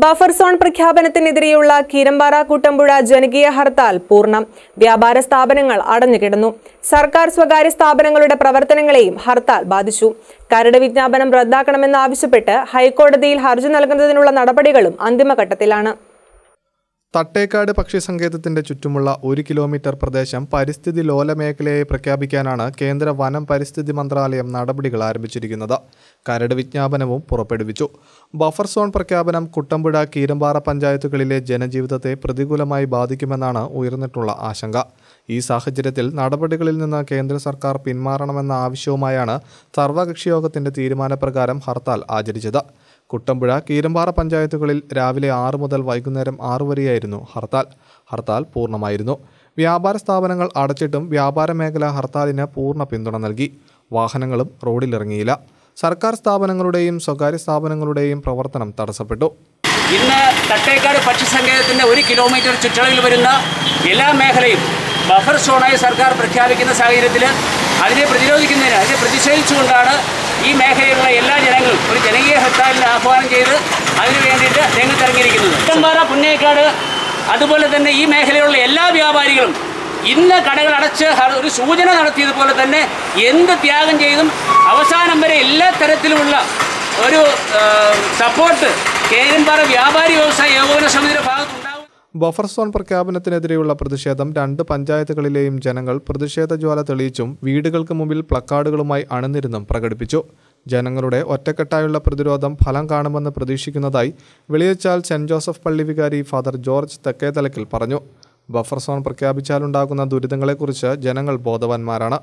Buffer zone പ്രഖ്യാപനത്തിനെതിരെയുള്ള കീരമ്പാറ കൂട്ടമ്പുഴ ജനകീയ ഹർത്താൽ പൂർണം. വ്യാപാര സ്ഥാപനങ്ങൾ അടഞ്ഞുകിടന്നു. സർക്കാർ സ്വകാര്യ സ്ഥാപനങ്ങളുടെ പ്രവർത്തനങ്ങളെയും ഹർത്താൽ ബാധിച്ചു. കരട് വിജ്ഞാപനം റദ്ദാക്കണമെന്നാവശ്യപ്പെട്ട് ഹൈക്കോടതിയിൽ ഹർജി നൽകുന്നതിനുള്ള നടപടികളും അന്തിമഘട്ടത്തിലാണ്. തട്ടേക്കാട് പക്ഷി സങ്കേതത്തിന്റെ ചുറ്റുമുള്ള ഒരു കിലോമീറ്റർ പ്രദേശം പരിസ്ഥിതി ലോല മേഖലയായി പ്രഖ്യാപിക്കാനാണ് കേന്ദ്ര വനം പരിസ്ഥിതി മന്ത്രാലയം നടപടികൾ ആരംഭിച്ചിരിക്കുന്നത്. കരട് വിജ്ഞാപനവും പുറപ്പെടുവിച്ചു. ബഫർ സോൺ പ്രഖ്യാപനം കുട്ടമ്പുഴ കീരമ്പാറ പഞ്ചായത്തുകളിലെ ജനജീവിതത്തെ പ്രതികൂലമായി ബാധിക്കുമെന്നാണ് ഉയർന്നിട്ടുള്ള ആശങ്ക. ഈ സാഹചര്യത്തിൽ നടപടികളിൽ നിന്ന് കേന്ദ്ര സർക്കാർ പിന്മാറണമെന്ന ആവശ്യവുമായാണ് സർവകക്ഷി യോഗത്തിന്റെ തീരുമാനപ്രകാരം ഹർത്താൽ ആചരിച്ചത്. കുട്ടമ്പുഴ കീരമ്പാറ പഞ്ചായത്തുകളിൽ രാവിലെ ആറ് മുതൽ വൈകുന്നേരം ആറു വരെയായിരുന്നു ഹർത്താൽ. ഹർത്താൽ പൂർണമായിരുന്നു. വ്യാപാര സ്ഥാപനങ്ങൾ അടച്ചിട്ടും വ്യാപാര മേഖല ഹർത്താലിന് പൂർണ പിന്തുണ നൽകി. വാഹനങ്ങളും റോഡിലിറങ്ങിയില്ല. സർക്കാർ സ്ഥാപനങ്ങളുടെയും സ്വകാര്യ സ്ഥാപനങ്ങളുടെയും പ്രവർത്തനം തടസ്സപ്പെട്ടു. ഇന്ന് തട്ടേക്കാട് പക്ഷി സങ്കേതത്തിന്റെ ഒരു കിലോമീറ്റർ ചുറ്റളവിൽ വരുന്ന എല്ലാ മേഖലയും ബഫർ സോണായി സർക്കാർ പ്രഖ്യാപിക്കുന്ന സാഹചര്യത്തിൽ അതിനെ പ്രതിരോധിക്കുന്നതിന് അതിനെ പ്രതിഷേധിച്ചുകൊണ്ടാണ് ഈ മേഖലയിലുള്ള എല്ലാ ജനങ്ങളും ഒരു ജനകീയ ഹർത്താലിന് ആഹ്വാനം ചെയ്ത് അതിനു വേണ്ടിയിട്ട് രംഗത്തിറങ്ങിയിരിക്കുന്നത്. ഇഷ്ടംപാറ പുന്നേക്കാട് അതുപോലെ തന്നെ ഈ മേഖലയിലുള്ള എല്ലാ വ്യാപാരികളും ഇന്ന് കടകൾ അടച്ച് ഒരു സൂചന നടത്തിയതുപോലെ തന്നെ എന്ത് ത്യാഗം ചെയ്തും അവസാനം വരെ എല്ലാ തരത്തിലുമുള്ള ഒരു സപ്പോർട്ട് കേരമ്പാറ വ്യാപാരി വ്യവസായ ഏകോപന സമിതിയുടെ ഭാഗത്തുണ്ടാവും ബഫർ സോൺ പ്രഖ്യാപനത്തിനെതിരെയുള്ള പ്രതിഷേധം രണ്ട് പഞ്ചായത്തുകളിലെയും ജനങ്ങൾ പ്രതിഷേധ ജ്വാല തെളിയിച്ചും വീടുകൾക്ക് മുമ്പിൽ പ്ലക്കാർഡുകളുമായി അണിനിരുന്നും പ്രകടിപ്പിച്ചു. ജനങ്ങളുടെ ഒറ്റക്കെട്ടായുള്ള പ്രതിരോധം ഫലം കാണുമെന്ന് പ്രതീക്ഷിക്കുന്നതായി വെളിയച്ചാൽ സെന്റ് ജോസഫ് പള്ളി വികാരി ഫാദർ ജോർജ് തെക്കേതലക്കിൽ പറഞ്ഞു. ബഫർ സോൺ പ്രഖ്യാപിച്ചാലുണ്ടാകുന്ന ദുരിതങ്ങളെക്കുറിച്ച് ജനങ്ങൾ ബോധവാന്മാരാണ്.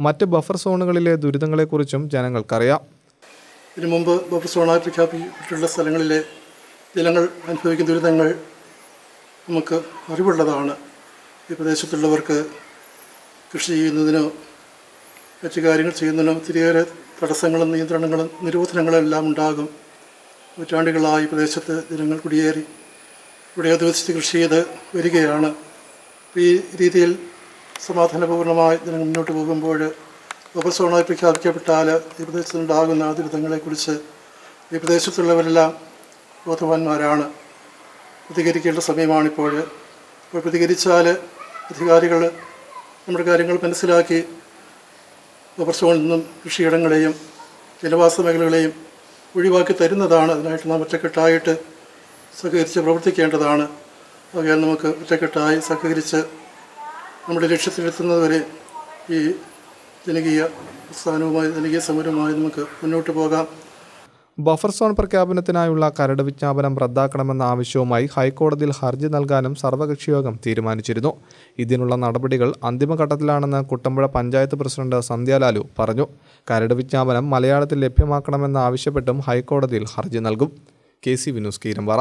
മറ്റ് ബഫർ സോണുകളിലെ ദുരിതങ്ങളെക്കുറിച്ചും ജനങ്ങൾക്കറിയാം. ഇതിനു മുമ്പ് ബഫർ സോണായി പ്രഖ്യാപിച്ചിട്ടുള്ള സ്ഥലങ്ങളിലെ ജനങ്ങൾ അനുഭവിക്കുന്ന ദുരിതങ്ങൾ നമുക്ക് അറിവുള്ളതാണ്. ഈ പ്രദേശത്തുള്ളവർക്ക് കൃഷി ചെയ്യുന്നതിനോ മറ്റു കാര്യങ്ങൾ ചെയ്യുന്നതിനോ ഒത്തിരിയേറെ തടസ്സങ്ങളും നിയന്ത്രണങ്ങളും നിരോധനങ്ങളും എല്ലാം ഉണ്ടാകും. നൂറ്റാണ്ടുകളായി പ്രദേശത്ത് ജനങ്ങൾ കുടിയേറി ഇവിടെ അധിവസിച്ച് കൃഷി ചെയ്ത് വരികയാണ്. ഈ രീതിയിൽ സമാധാനപൂർണമായി ജനങ്ങൾ മുന്നോട്ട് പോകുമ്പോൾ ബഫർ പ്രഖ്യാപിക്കപ്പെട്ടാൽ ഈ പ്രദേശത്തുണ്ടാകുന്ന ദുരിതങ്ങളെക്കുറിച്ച് ഈ പ്രദേശത്തുള്ളവരെല്ലാം ബോധവാന്മാരാണ്. പ്രതികരിക്കേണ്ട സമയമാണിപ്പോൾ. ഇപ്പോൾ പ്രതികരിച്ചാൽ അധികാരികൾ നമ്മുടെ കാര്യങ്ങൾ മനസ്സിലാക്കി സോണിൽ നിന്നും കൃഷിയിടങ്ങളെയും ജനവാസ മേഖലകളെയും ഒഴിവാക്കി തരുന്നതാണ്. അതിനായിട്ട് നാം ഒറ്റക്കെട്ടായിട്ട് സഹകരിച്ച് പ്രവർത്തിക്കേണ്ടതാണ്. ആകയാൽ നമുക്ക് ഒറ്റക്കെട്ടായി സഹകരിച്ച് നമ്മുടെ ലക്ഷ്യത്തിലെത്തുന്നതുവരെ ഈ ജനകീയ പ്രസ്ഥാനവുമായി ജനകീയ സമരവുമായി നമുക്ക് മുന്നോട്ട് പോകാം. ബഫർ സോൺ പ്രഖ്യാപനത്തിനായുള്ള കരട് വിജ്ഞാപനം റദ്ദാക്കണമെന്ന ആവശ്യവുമായി ഹൈക്കോടതിയിൽ ഹർജി നൽകാനും സർവകക്ഷിയോഗം തീരുമാനിച്ചിരുന്നു. ഇതിനുള്ള നടപടികൾ അന്തിമഘട്ടത്തിലാണെന്ന് കുട്ടമ്പുഴ പഞ്ചായത്ത് പ്രസിഡന്റ് സന്ധ്യാലാലു പറഞ്ഞു. കരട് വിജ്ഞാപനം മലയാളത്തിൽ ലഭ്യമാക്കണമെന്ന് ആവശ്യപ്പെട്ടും ഹൈക്കോടതിയിൽ ഹർജി നൽകും. K C Vinus Keerampara.